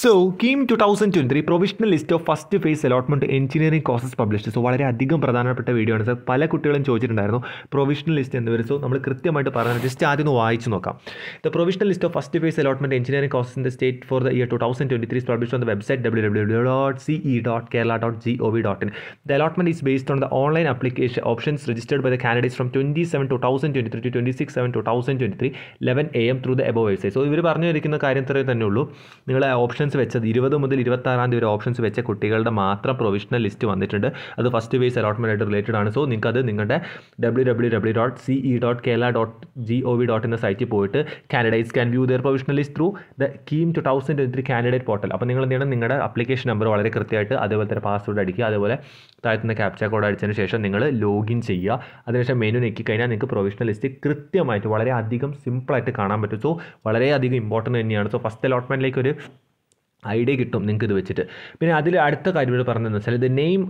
So KEAM two thousand twenty three provisional list of first phase allotment engineering courses published so വളരെ അധികം പ്രധാനപ്പെട്ട video ആണ്. Sir പല കുട്ടികളും ചോദിച്ചിട്ടുണ്ടായിരുന്നു പ്രൊവിഷണൽ ലിസ്റ്റ് എന്ന് വരും. സോ നമ്മൾ കൃത്യമായിട്ട് പറഞ്ഞു ജസ്റ്റ് ആദ്യം ഒന്ന് വായിച്ച് നോക്കാം. The provisional list of first phase allotment engineering courses in the state for the year two thousand twenty three publish on the website W W W dot C E dot Kerala dot G O V dot in the allotment is based on the online application options registered by the candidates from twenty seven two thousand twenty three to twenty six seven two thousand twenty three eleven A M through the above website so ഇവർ പറഞ്ഞിരിക്കുന്ന കാര്യം ഇത്രയേ തന്നെ ഉള്ളൂ. നിങ്ങൾ options വെച്ചത് ഇരുപത് മുതൽ ഇരുപത്താറാം തീയതി വരെ ഓപ്ഷൻസ് വെച്ച കുട്ടികളുടെ മാത്രം പ്രൊവിഷണൽ ലിസ്റ്റ് വന്നിട്ടുണ്ട്. അത് ഫസ്റ്റ് വേസ് അലോട്ട്മെന്റ് ആയിട്ട് റിലേറ്റഡ് ആണ്. സോ നിങ്ങൾക്ക് അത് നിങ്ങളുടെ W W W dot C E dot Kerala dot G O V dot എന്ന സൈറ്റിൽ പോയിട്ട് candidates can view their provisional list through the KEAM two thousand twenty candidate portal അപ്പോൾ നിങ്ങൾ എന്ത് ചെയ്യണം? നിങ്ങളുടെ അപ്ലിക്കേഷൻ നമ്പർ വളരെ കൃത്യമായിട്ട് അതേപോലെ തന്നെ പാസ്വേഡ് അടിക്കുക. അതേപോലെ താഴ്ത്തുന്ന ക്യാപ്ച കോഡ് അടിച്ചതിന് ശേഷം നിങ്ങൾ ലോഗിൻ ചെയ്യുക. അതിനുശേഷം മെനു കഴിഞ്ഞാൽ നിങ്ങൾക്ക് പ്രൊവിഷണൽ ലിസ്റ്റ് കൃത്യമായിട്ട് വളരെ അധികം സിമ്പിളായിട്ട് കാണാൻ പറ്റും. സോ വളരെയധികം ഇമ്പോർട്ടന്റ് തന്നെയാണ്. സോ ഫസ്റ്റ് അലോട്ട്മെന്റിലേക്ക് ഒരു ഐഡിയ കിട്ടും നിങ്ങൾക്ക് ഇത് വെച്ചിട്ട്. പിന്നെ അതിൽ അടുത്ത കാര്യം ഇവിടെ പറഞ്ഞതെന്ന് വെച്ചാൽ the name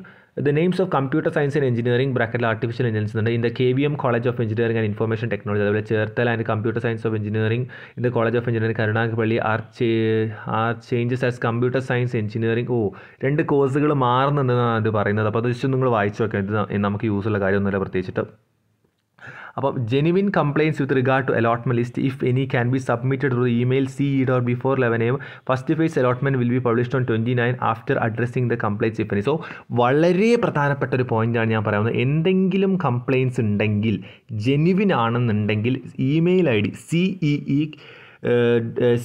the names of computer science and engineering ബ്രാക്കറ്റിൽ ആർട്ടിഫിഷ്യൽ ഇന്റലിജൻസ് ഉണ്ട്. In the K V M college of engineering and information technology അതുപോലെ Cherthala and computer science of engineering in the college of engineering Karunagappally are are changes as computer science engineering ഓ രണ്ട് കോഴ്സുകൾ മാറുന്നുണ്ടെന്നാണ് അത് പറയുന്നത്. അപ്പോൾ അത് just നിങ്ങൾ വായിച്ചു നോക്കാം. ഇത് നമുക്ക് യൂസുള്ള കാര്യമൊന്നുമില്ല പ്രത്യേകിച്ചിട്ട്. അപ്പം genuine complaints with regard to allotment list if any can be submitted through email C E dot before eleven M first phase allotment will be published on twenty nine after addressing the complaints if any so വളരെ പ്രധാനപ്പെട്ട ഒരു പോയിന്റാണ് ഞാൻ പറയുന്നത്. എന്തെങ്കിലും compliance ഉണ്ടെങ്കിൽ genuine ആണെന്നുണ്ടെങ്കിൽ email I D C E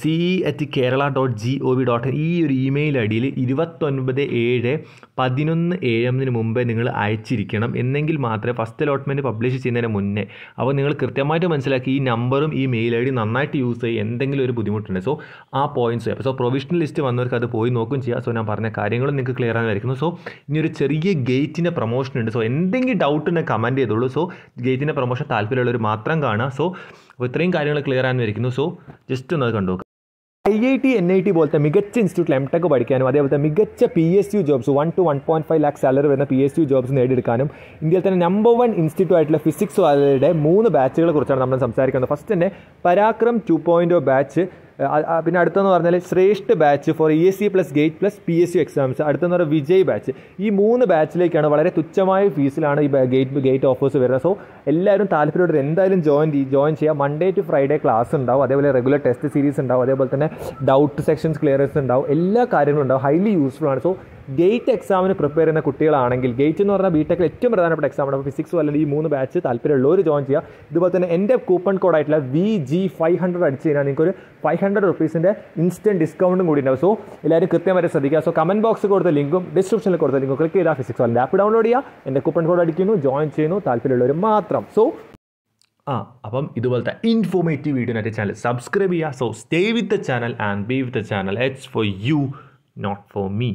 C E at Kerala dot G O V dot ഈ ഒരു ഇമെയിൽ ഐ ഡിയിൽ ഇരുപത്തൊൻപത് ഏഴ് പതിനൊന്ന് ഏഴമിന് മുമ്പേ നിങ്ങൾ അയച്ചിരിക്കണം. എന്നെങ്കിൽ മാത്രമേ ഫസ്റ്റ് അലോട്ട്മെന്റ് പബ്ലിഷ് ചെയ്യുന്നതിന് മുന്നേ. അപ്പോൾ നിങ്ങൾ കൃത്യമായിട്ട് മനസ്സിലാക്കി ഈ നമ്പറും ഈ മെയിൽ ഐ ഡി നന്നായിട്ട് യൂസ് ചെയ്യുക എന്തെങ്കിലും ഒരു ബുദ്ധിമുട്ടുണ്ട് സോ ആ പോയിന്റ്സ് സോ പ്രൊവിഷണൽ ലിസ്റ്റ് വന്നവർക്ക് അത് പോയി നോക്കും ചെയ്യാം. സോ ഞാൻ പറഞ്ഞ കാര്യങ്ങളും നിങ്ങൾക്ക് ക്ലിയർ ആയിരിക്കുന്നു. സോ ഇനി ഒരു ചെറിയ ഗേറ്റിന്റെ പ്രൊമോഷൻ ഉണ്ട്. സോ എന്തെങ്കിലും ഡൗട്ട് ഉണ്ടെങ്കിൽ കമന്റ് ചെയ്തോളൂ. സോ ഗേറ്റിന്റെ പ്രൊമോഷൻ താല്പര്യമുള്ളവർ മാത്രം കാണുക. സോ അപ്പോൾ ഇത്രയും കാര്യങ്ങൾ ക്ലിയർ ആയിരിക്കുന്നു സോ ജസ്റ്റ് ഒന്ന് അത് കണ്ടു I I T N I T പോലത്തെ മികച്ച ഇൻസ്റ്റിറ്റ്യൂട്ടിൽ എം ടെക് പഠിക്കാനും അതേപോലത്തെ മികച്ച P S U jobs one two one point five lakh salary വരുന്ന പി എസ് യു ജോബ്സ് നേടിയെടുക്കാനും ഇന്ത്യയിൽ തന്നെ നമ്പർ വൺ ഇൻസ്റ്റിറ്റ്യൂട്ട് ആയിട്ടുള്ള ഫിസിക്സ് വാലയുടെ മൂന്ന് ബാച്ചുകളെ കുറിച്ചാണ് നമ്മൾ സംസാരിക്കുന്നത്. ഫസ്റ്റ് തന്നെ പരാക്രം ടു പോയിന്റ് ബാച്ച് പിന്നെ അടുത്തെന്ന് പറഞ്ഞാൽ Shreshth batch for E S C plus GATE plus P S C exams അടുത്തെന്ന് പറഞ്ഞാൽ വിജയ് ബാച്ച് ഈ മൂന്ന് ബാച്ചിലേക്കാണ് വളരെ തുച്ഛമായ ഫീസിലാണ് ഈ ഗേറ്റ് ഗേറ്റ് ഓഫേഴ്സ് വരുന്നത്. സോ എല്ലാവരും താല്പര്യമുള്ളവർ എന്തായാലും ജോയിൻ ജോയിൻ ചെയ്യുക മൺഡേ ടു ഫ്രൈഡേ ക്ലാസ് ഉണ്ടാവും. അതേപോലെ റെഗുലർ ടെസ്റ്റ് സീരീസ് ഉണ്ടാവും. അതേപോലെ തന്നെ ഡൗട്ട് സെക്ഷൻസ് ക്ലിയറൻസ് ഉണ്ടാവും. എല്ലാ കാര്യങ്ങളും ഉണ്ടാവും. ഹൈലി യൂസ്ഫുൾ ആണ്. സോ ഗേറ്റ് എക്സാമിന് പ്രിപ്പയർ ചെയ്യുന്ന കുട്ടികളാണെങ്കിൽ ഗേറ്റ് എന്ന് പറഞ്ഞാൽ ബിടെക്കിൽ ഏറ്റവും പ്രധാനപ്പെട്ട എക്സാമാണ് അപ്പോൾ ഫിസിക്സ് അല്ലെങ്കിൽ ഈ മൂന്ന് ബാച്ച് താല്പര്യമുള്ളവർ ജോയിൻ ചെയ്യുക. ഇതുപോലെ തന്നെ എന്റെ കൂപ്പൺ കോഡായിട്ടുള്ള വി ജി ഫൈവ് ഹൺഡ്രഡ് അടിച്ച് കഴിഞ്ഞാൽ നിങ്ങൾക്ക് ഒരു ഫൈവ് ഹൺഡ്രഡ് റുപ്പീസിന്റെ ഇൻസ്റ്റന്റ് ഡിസ്കൗണ്ടും കൂടി ഉണ്ടാവും. സോ എല്ലാവരും കൃത്യമായിട്ട് ശ്രദ്ധിക്കുക. സോ കമന്റ് ബോക്സ് കൊടുത്ത ലിങ്കും ഡിസ്ക്രിപ്ഷനിൽ കൊടുത്ത ലിങ്കും ക്ലിക്ക് ചെയ്താൽ ഫിസിക്സ് വാലിന്റെ ആപ്പ് ഡൗൺലോഡ് ചെയ്യുക. എന്റെ കൂപ്പൺ കോഡ് അടിക്കുന്നു ജോയിൻ ചെയ്യുന്നു താല്പര്യമുള്ളവർ മാത്രം. സോ ആ അപ്പം ഇതുപോലത്തെ ഇൻഫോർമേറ്റീവ് വീഡിയോ എന്റെ ചാനൽ സബ്സ്ക്രൈബ് ചെയ്യുക. So stay with the channel and be with the channel it's for you not for me